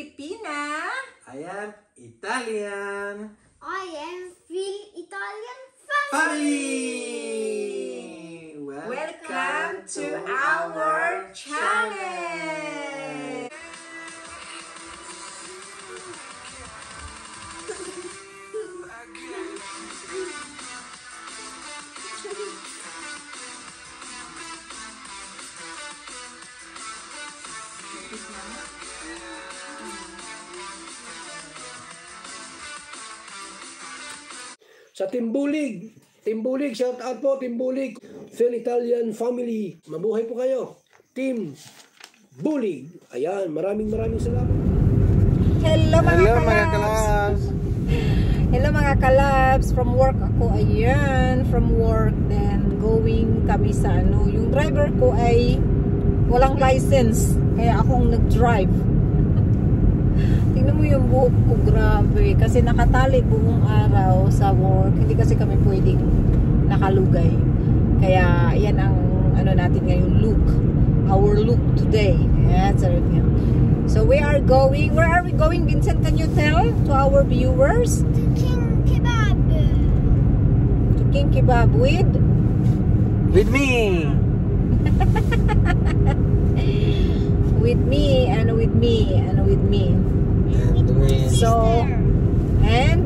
Filipina. I am Italian. I am Phil Italian Family! Welcome to our channel. Sa Timbulig. Timbulig, shout out po, Timbulig. Phil Italian family. Mabuhay po kayo. Team Bulig. Ayan, maraming maraming salamat. Hello mga Hello mga kalabs. kalabs! Hello mga kalabs. From work ako. Ayan. From work. Then going kami sa ano. Yung driver ko ay walang license. Kaya akong nag-drive. Tingnan mo yung buhok ko. Grabe. Kasi nakatali buong araw sa work. Hindi kasi kami pwedeng nakalugay. Kaya yan ang ano natin ngayon look. Our look today. Ayan. Sarap yan. So we are going, where are we going Vincent? Can you tell to our viewers? King Kebab. To King Kebab with? With me! With me and with me and with me. And with... So, and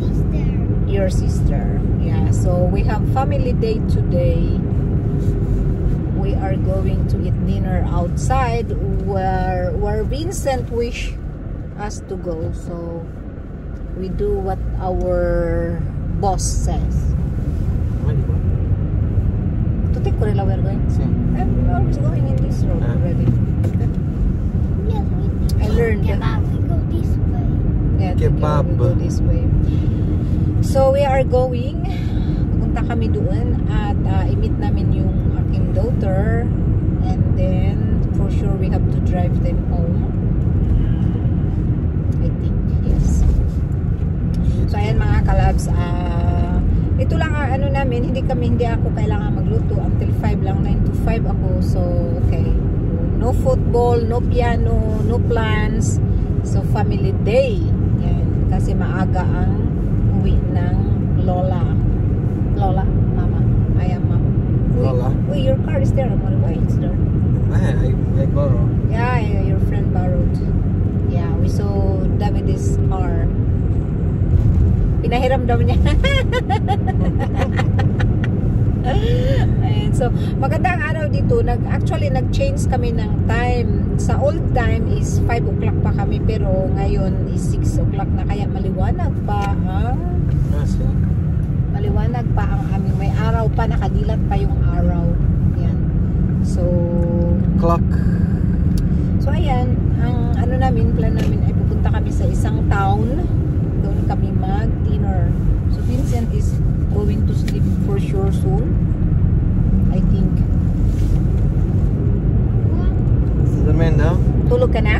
Sister. your sister. Yeah, so we have family day today. We are going to eat dinner outside where where Vincent wish us to go. So we do what our boss says. To take Kurila we're going. I'm always going in this road Ah. already. Yes, with I learned. Yeah, Kebab. we go this way. So we are going. Pupunta kami doon at uh, i-meet namin yung aking daughter and then for sure we have to drive them home. I think, yes. So ayan mga kalabs, ah ito lang ang ano namin, hindi kami, hindi ako kailangan magluto until 5 lang, 9 to 5 ako. So, okay. No football, no piano, no plans. So, family day. Kasi maaga ang uwi ng Lola. Lola, Mama. I am. Uy, Lola? Uy, your car is there. Why it's there? I, I borrow. Yeah, yeah, your friend borrowed. Yeah, we saw David's car. Pinahiram daw niya. Ayun, so, magandang araw dito. Nag, actually, nag-change kami ng time. Sa old time is 5 o'clock pa kami, pero ngayon is 6 o'clock na. Kaya maliwanag pa ang Ah, see? maliwanag pa ang aming may araw pa, nakadilat pa yung araw. Yan. So, Clock. So ayan, ang ano namin, plan namin ay pupunta kami sa isang town. Doon kami mag-dinner. So Vincent is going to sleep for sure soon. I think. What? Mean now? Tulog ka na?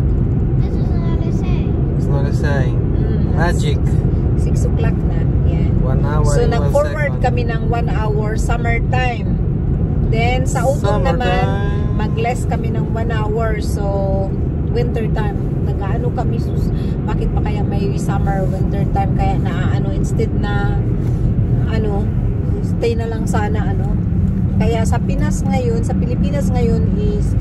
This is another say. It's not a saying. Mm, Magic. 6 o'clock na. Yan. One hour So nag-forward second. kami ng 1 hour summertime. Then sa autumn naman, mag-less kami ng 1 hour. So winter time. Nag-ano kami sus. Bakit pa kaya may summer, winter time kaya na ano instead na ano stay na lang sana ano. Kaya sa Pinas ngayon, sa Pilipinas ngayon is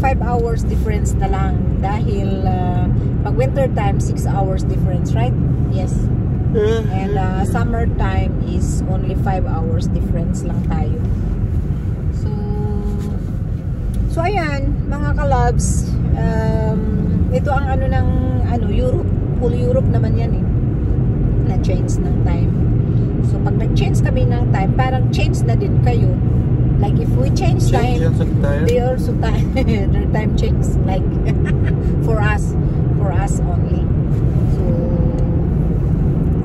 5 hours difference na lang dahil ah, pag winter time 6 hours difference, right? Yes. And uh, summer time is only 5 hours difference lang tayo. So, so ayan, mga kalabs, um, ito ang ano ng ano, Europe, full Europe naman yan eh, na change ng time. So, pag nag-change kami ng time, parang change na din kayo. Like, if we change Change time, also tired. they also time, their time change, like, for us, for us only. So,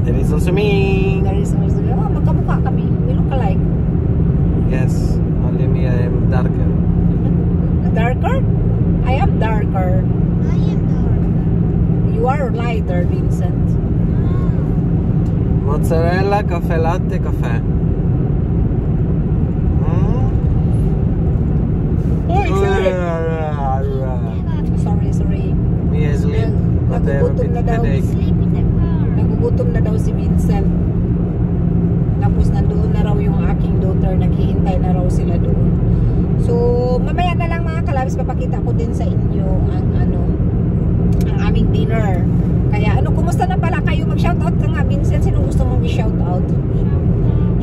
There is also me. There is always, oh, magkamukha kami. We look alike. Yes. Only me, I am darker. Darker? I am darker. I am dark. You are lighter, Vincent. Mozzarella, caffè latte, caffè. Mm? Oh, sorry. Kebab. Sorry, sorry. Me I sleep. nagugutom na daw. headache. Sleep in the car. Nagugutom na daw si Vincent. Tapos nandoon na raw yung aking daughter. Naghihintay na raw sila doon. So, mamaya na lang mga kalabs, papakita ko din sa inyo ang ano, ang aming dinner. Kaya ano, kumusta na pala kayo? Mag-shoutout ka nga, Vincent. Sino gusto mong i-shoutout?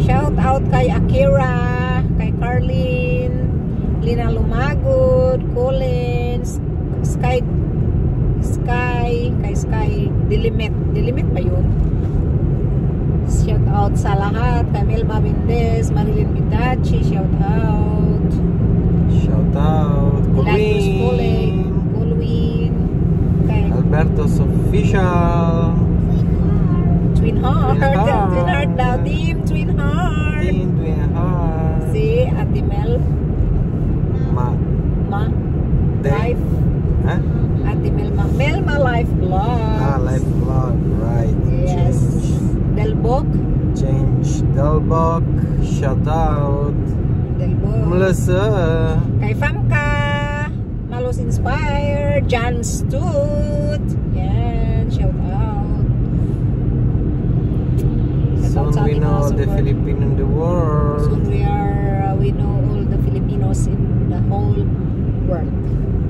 Shout out kay Akira, kay Carlin, Lina Lumagod, Collins, Sky, Sky, kay Sky, Dilimit. Dilimit ba yun? Shout out sa lahat. Melba Mendez, Marilyn Mitachi, shout out. Shout out. Linus Colin, Alberto's official. Twin Heart, Twin Heart. Twin Heart daw, Team Twin Heart. Team Twin Heart. Si Ate Mel, Ma. Ma, Day. Life, Huh? Ate Melma, Melma Life Vlog. Ah, live vlog. Right. Yes. Delbog, Change. Delbok. Shout out. Delbog. Melissa. Malos Inspire, John Stut. Yan, shout out. Shout out Soon we know the. Filipino in the Soon world. we are, uh, we know all the Filipinos in the whole world.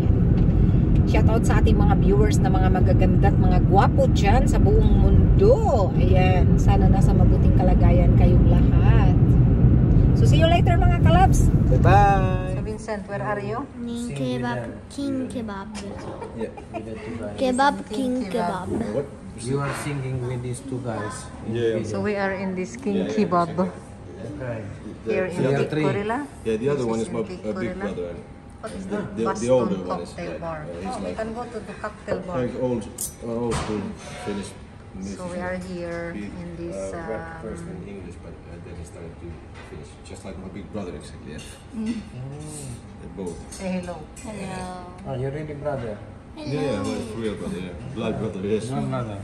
Yan. Shout out sa ating mga viewers na mga magaganda at mga gwapo dyan sa buong mundo. Ayan, sana nasa mabuting kalagayan kayong lahat. So see you later mga kalabs. Bye-bye. So Vincent, where are you? King kebab. King kebab. Yeah, with two guys. Kebab, king kebab. You are singing with these two guys. Yeah. So we are in this King Yeah, yeah, Kebab Right. here in the other Big three. Gorilla. Yeah, the other This one is is my Big uh, big brother. And What is the, The- the Boston older one is cocktail like, bar? uh, he's oh, we like- can go to the cocktail bar. like old, uh, old school Finnish. So we are here in this. uh, rapped first in Um, English, but uh, then he started to Finnish, just like my big brother exactly. Yeah. Mm. They're both. say hello. Hello. Oh, you're really brother. Yeah, yeah, my real brother, yeah. Mm. blood brother, yes. brother.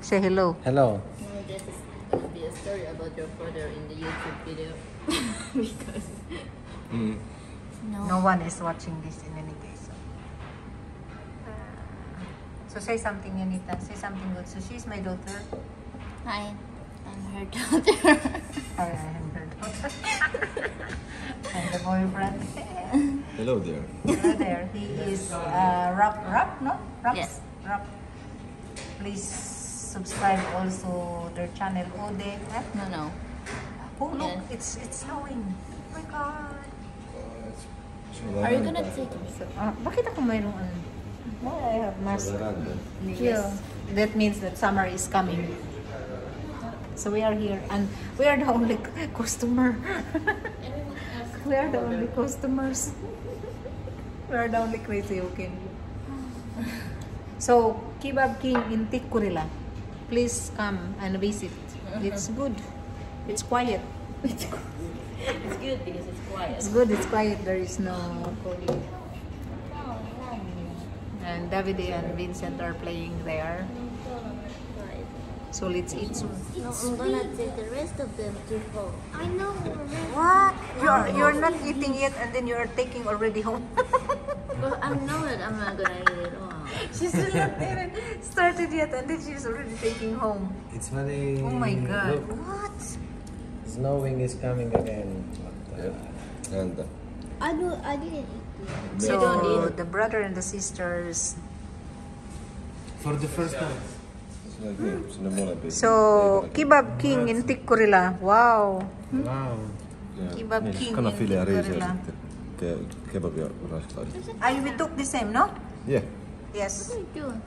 Say hello. Hello. Mm, no, this is gonna be a story about your brother in the YouTube video because Mm. No one is watching this in any case. So say something, Anita. Say something good. So she's my daughter. Hi. I'm her daughter. Sorry, I am her daughter. and the boyfriend. Hello there. Hello there. He is uh, Rap Rap, no? Raps? Yes. Rap. Please subscribe also their channel Ode. Eh? No, no. Oh look, Yes. it's it's snowing. Oh my god. So Are you gonna take So, ah, bakit ako mayroong ano? Why I have mask? Veranda. Yes. That means that summer is coming. So we are here and we are the only customer. we are the only customers. we are the only crazy can. So, Kebab King in Tikurila. Please come and visit. It's good. It's quiet. it's good because it's quiet. It's good, it's quiet. There is no. And Davide and Vincent are playing there. So let's eat soon. No, I'm gonna take the rest of them to home. I know. What? You're you're not eating yet and then you're taking already home. But I know that I'm not gonna eat it all. she's still not even started yet and then she's already taking home. It's very. Oh my god. Look, What? snowing is coming again. Yeah. And uh, I do. I didn't eat. So don't eat. the brother and the sisters. For the first time. So Kebab King in Tikurila. Wow. Wow. Kebab King kana in fileä riisiä Tikurila. sitten. Ke- kebabia raskaat. I ah, we took the same, no? Yeah. Yes. What are you doing?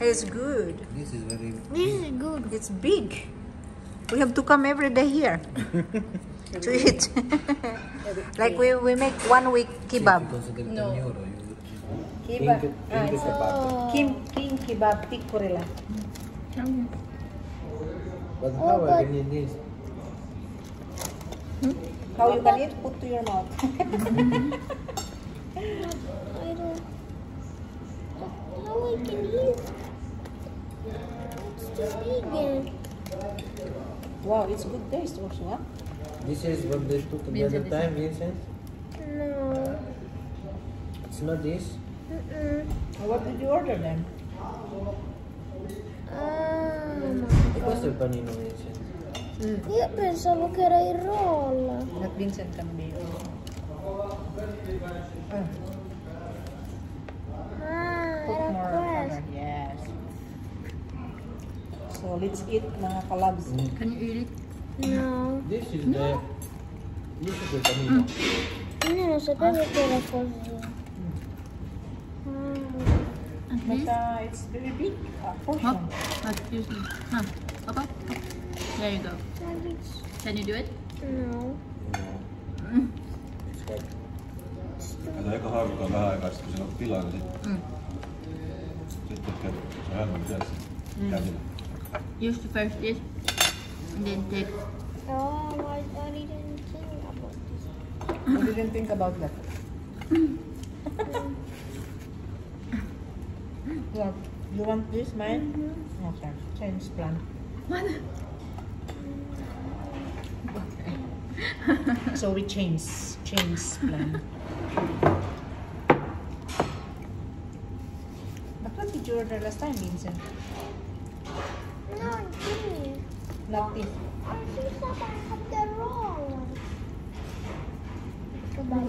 It's good. This is very. This is good. It's big. We have to come every day here to eat. like we, we make one week kebab. No. The euro. You, Kebab. King- Ah, King it's kebab. Kim King kebab tikurila. But how but- I can eat this? How you can eat? Put to your mouth. I don't. How I can eat? It's just vegan. wow, it's good taste also, huh? This is what they took the other time, Vincent. No. It's not this. Mm-mm. What did you order then? Ah, E questo è il panino Vincent. io pensavo che era il roll. Not Vincent can be. Ah, put era more questo. color. Yes. So let's eat mga kalabs. Can you eat it? No, This is the... This is the panino. io non sapevo che era così. Mm-hmm. But uh, it's very big uh, portion. Huh? Uh, excuse me. Huh? Papa? There you go. Can you do it? No. Kato eka haakutaan vähän aikaa, sitten kun se on tilaa, niin sit, Mm. sitten käy se häntä sieltä käsillä. Use the first dish and then take. Oh, I, I didn't think about this. I didn't think about that. Mm. Look, you want this, mine? Mm-hmm. Okay, change plan. What? so we change, change plan. But what did you order last time, Vincent? No, this. Not this. I think that I have the wrong one.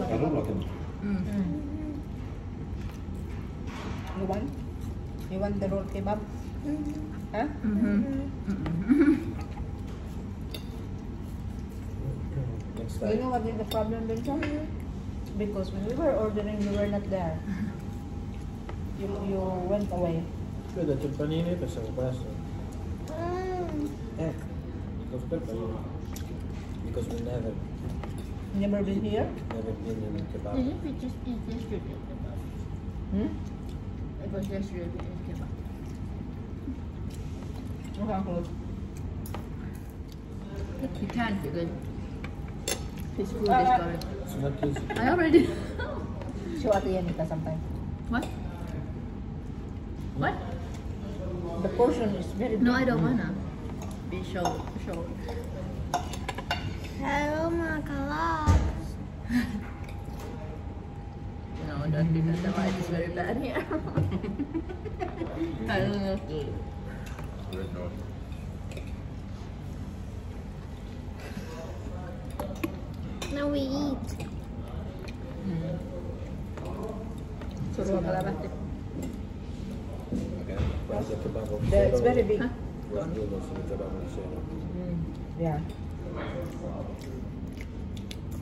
Ja rullakin. Mm. Mm-hmm. You want? You want the roll kebab? Mm -hmm. Huh? Mm -hmm. You know what is the problem, Benson? Because when we were ordering, you were not there. You, you went away. Sure, that's a panini, that's a pasta. Because. Because we never. Never been here? Never been in a kebab. Mm-hmm. Isn't it just easier to do kebab? Hmm? It was just really you can't because his food is going. It's not easy. I already. Show Ate Yanita sometime. what? What? The portion is very big. No, I don't wanna. Be show show. Hello, mga kalabs. No, don't because the light is very bad here. I don't know. Now we eat. Mm. So it's yeah, it's very big. Huh? Mm. Yeah.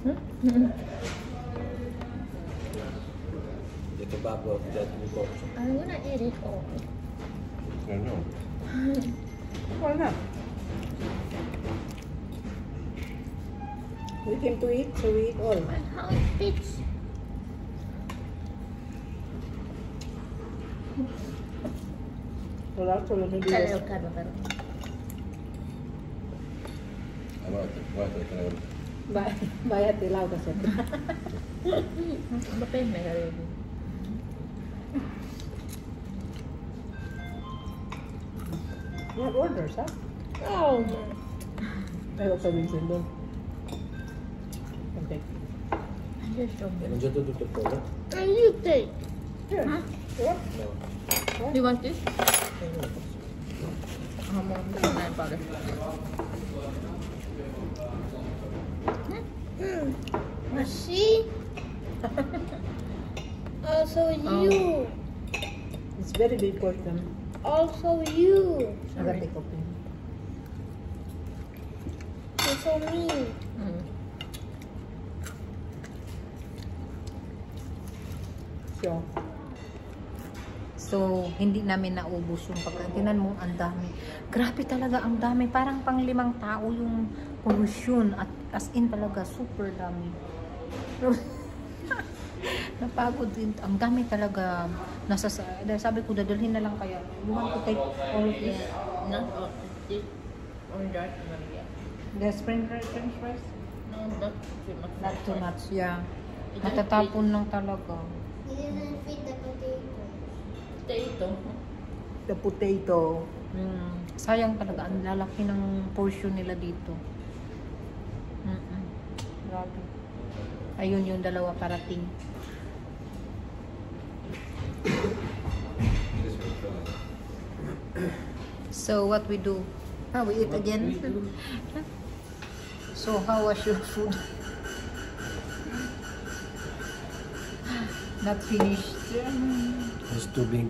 Hmm? the kebab of that. I'm gonna eat it all. I know. Why not? We came to eat, so we eat all. My house fits. Well, after let me do this. Vai, Bye, bye. lá o cacete. Não. More orders, huh? Oh. I hope something's in them. Okay. Nandiyan to tutok ko, no? And you take. Here. Huh? Yeah. No. You want this? How much butter? Hmm. See? also you. It's very big for them. Also you. Open. Also me. Mm. So, So, hindi namin naubos yung pagkatinan mo, ang dami. Grabe talaga, ang dami. Parang pang limang tao yung pollution. At as in talaga, super dami. Napagod din. Ang dami talaga. Nasa, dahil sabi ko, dadalhin na lang kaya. You want to take all of this? Not all. This dark one yeah. the spring french fries? No, not too much. Not too much, yeah. Matatapon lang talaga. You didn't feed the potato. Potato. The potato. Mm, sayang talaga. Ang lalaki ng portion nila dito. Mm-mm. Grabe. Ayun yung dalawa parating. So what we do? Ah, we eat again. so how was your food? Not finished. It's too big.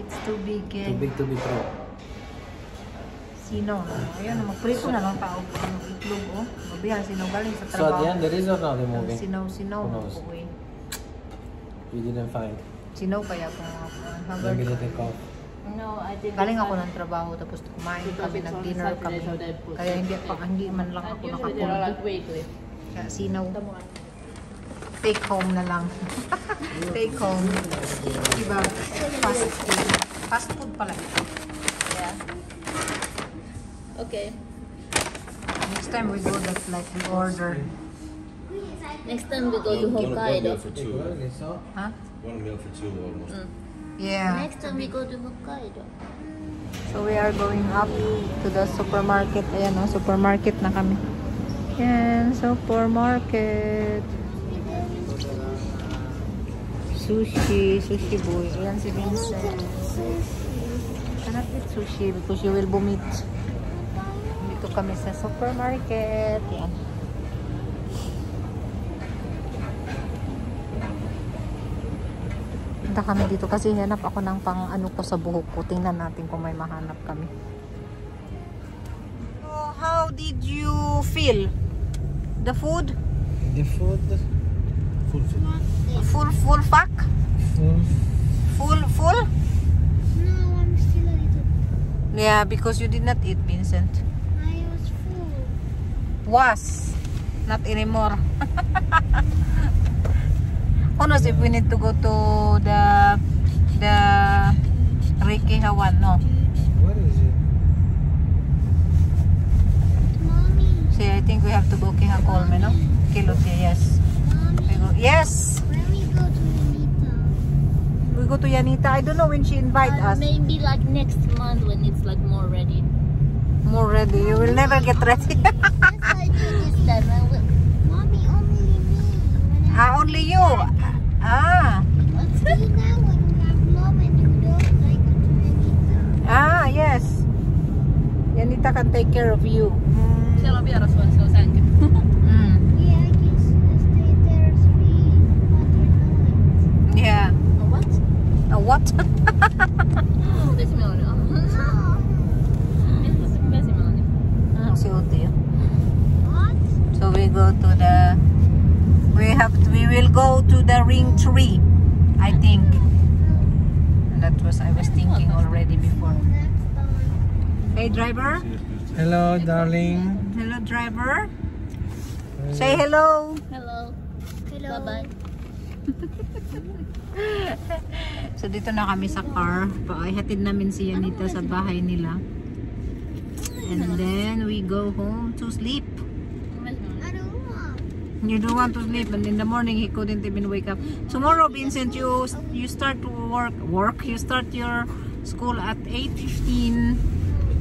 It's too big. eh. Too big to be true. Sino? Ayan, magprito na lang tao ang itlog, oh. Mabihan, sino galing sa So at trabaho. the end, there is or not the movie? Sinaw, sinaw. Who knows? Okay. We didn't find. Sinaw kaya kung ako. Maybe Haggard. they take off. No, I did. Galing ako ng trabaho tapos kumain Because kami, nag-dinner kami. Kaya hindi, pa, hindi man lang ako weekly. Kaya sinaw. Take home na lang. Take home. Diba? Fast food. Fast food pala ito. Yeah. Okay. Next time we go that like we order. Next time we go to One, one, Hokkaido. meal for two. Huh? One meal for two almost. Yeah. Next time we go to Hokkaido. So we are going up to the supermarket. Ayan o, supermarket na kami. Yan, supermarket. Sushi, sushi boy. Ayan si Vincent. Cannot eat sushi because you will vomit. Dito kami sa supermarket. Yan. Punta kami dito kasi hanap ako ng pang ano ko sa buhok ko. Tingnan natin kung may mahanap kami. So, how did you feel? The food? The food. Full. Full, full fuck? Full. Full, full? No, I'm still a little. Yeah, because you did not eat, Vincent. I was full. Was. Not anymore. Who knows if we need to go to the the Reiki Hawan, no? What is it? Mommy, See, I think we have to go Kihakolme, no? Kilote, yes. mommy, We go, yes! when we go to Anita? We go to Yanita. I don't know when she invite Uh, us. maybe like next month when it's like more ready. More ready. You will never get ready. Yes, I do this time. I will. Mommy, only me. When ah, only you. Ah. Ah, yes. Yanita can take care of you. Mm. Siellä on vieras Yeah, I stay there three what? A what? What? So we go to the we have to, we will go to the ring tree I think that was I was thinking already before hey driver Hello, darling. hello driver say hello Hello. Hello. Bye-bye. so dito na kami sa car pakihatid namin si Yanita sa bahay nila and then we go home to sleep. You don't want to sleep and in the morning he couldn't even wake up tomorrow Vincent you you start to work work you start your school at 8.15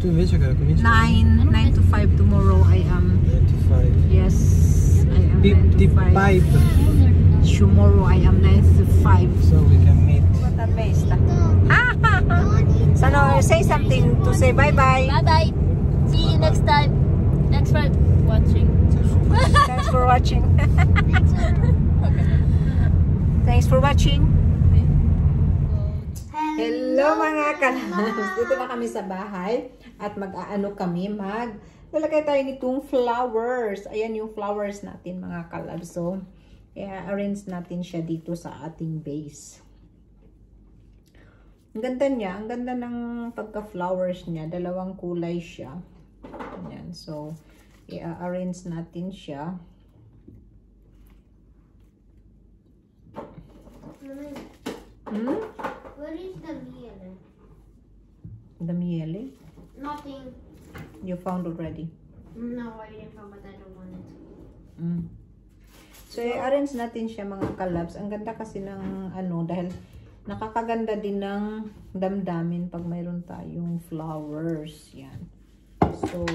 Tu invece che cominci 9 9 to 5 tomorrow I am 95. yes I am 9 to 5 55. tomorrow I am 9 to 5 So we can meet. what a best so now say something to say bye bye Bye bye. See you next time. Thanks for watching. thanks for watching thanks for watching Hello mga kalabs! Dito na kami sa bahay at mag-aano kami, mag lalagay tayo nitong flowers. Ayan yung flowers natin mga kalabs. So, i-arrange natin siya dito sa ating base. Ang ganda niya. Ang ganda ng pagka-flowers niya. Dalawang kulay siya. Ayan. So, i-arrange natin siya. Mommy, Hmm? what is the meal? Damiele. Nothing. You found already. No, I didn't know, but I don't want it. Mm. So, i-arrange natin siya mga kalabs. Ang ganda kasi ng ano, dahil nakakaganda din ng damdamin pag mayroon tayong flowers. Yan. So,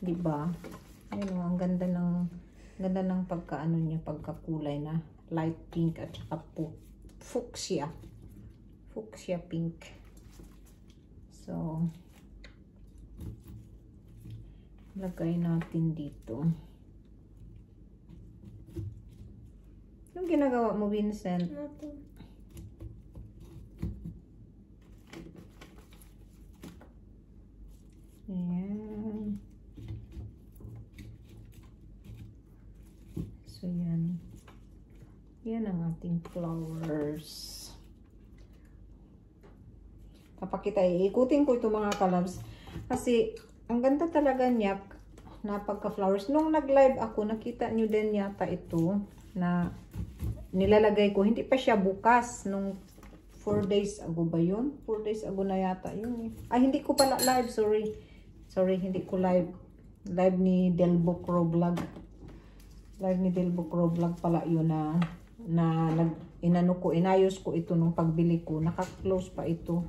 di ba? Ayun o, ang ganda ng ganda ng pagkaano niya, pagkakulay na light pink at saka fuchsia. Fuchsia pink. So, lagay natin dito. Anong ginagawa mo, Vincent? Nothing. Ayan. So, yan. Yan ang ating flowers. Kapakita, iikutin ko ito mga kalabs. Kasi, ang ganda talaga niya na pagka-flowers. Nung nag-live ako, nakita nyo din yata ito na nilalagay ko. Hindi pa siya bukas nung 4 days ago ba yun? 4 days ago na yata yun eh. Ah, hindi ko pala live, sorry. Sorry, hindi ko live. Live ni Delbo Crow Vlog. Live ni Delbo Crow Vlog pala yun na na nag inano ko, inayos ko ito nung pagbili ko. Naka-close pa ito.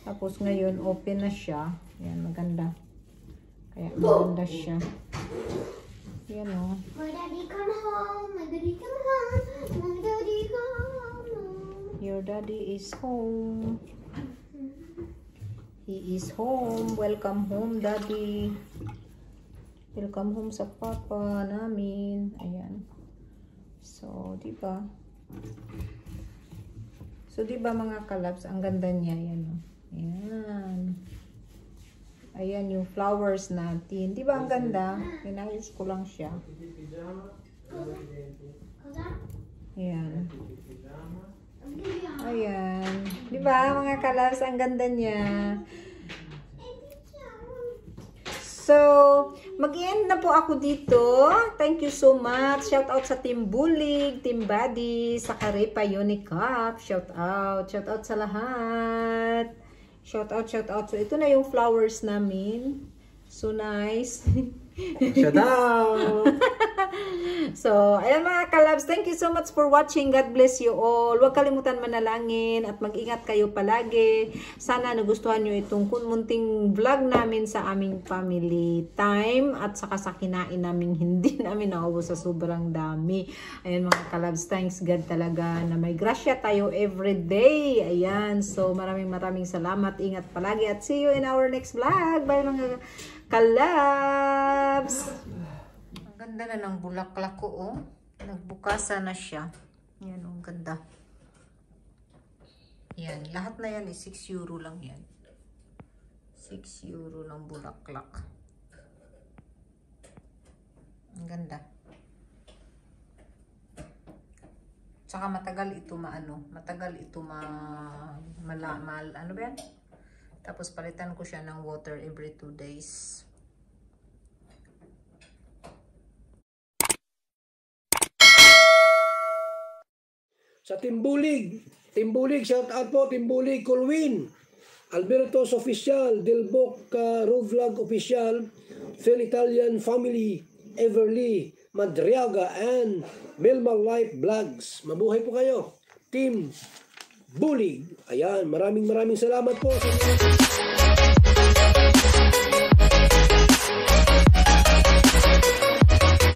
Tapos ngayon, open na siya. Yan, maganda. Kaya maganda siya. Yan o. My daddy come home. My daddy come home. My daddy come home. Your daddy is home. He is home. Welcome home, daddy. Welcome home sa papa namin. Ayan. So, di ba? So, di ba mga kalabs, ang ganda niya. Yan, oh. Ayan. Ayan yung flowers natin. Di ba ang ganda? Pinayos ko lang siya. Ayan. Ayan. Di ba mga kalabs, ang ganda niya. So, mag-end na po ako dito. Thank you so much. Shout out sa Team Bulig, Team Buddy, sa Karepa Unicap. Shout out. Shout out sa lahat. Shout out, shout out. So, ito na yung flowers namin. So nice. Shout out! So, ayan mga kalabs, thank you so much for watching. God bless you all. Huwag kalimutan manalangin at mag-ingat kayo palagi. Sana nagustuhan nyo itong munting vlog namin sa aming family time at saka sa kinain namin hindi namin naubos sa sobrang dami. Ayan mga kalabs, thanks God talaga na may grasya tayo every day. Ayan, so maraming maraming salamat. Ingat palagi at see you in our next vlog. Bye mga kalabs! Ang ganda na ng bulaklak ko, oh. Nagbukasa na siya. Yan, oh, ang ganda. Yan, lahat na yan, eh, 6 euro lang yan. 6 euro ng bulaklak. Ang ganda. Tsaka matagal ito maano, matagal ito ma, mala, mal, ano ba yan? Tapos palitan ko siya ng water every 2 days. Sa Timbulig, Timbulig, shout out po, Timbulig, Colwin, Alberto's Official, Delboc uh, Rovlog Official, Phil Italian Family, Everly, Madriaga, and Melma Life Vlogs. Mabuhay po kayo. Team Bulig. Ayan, maraming maraming salamat po sa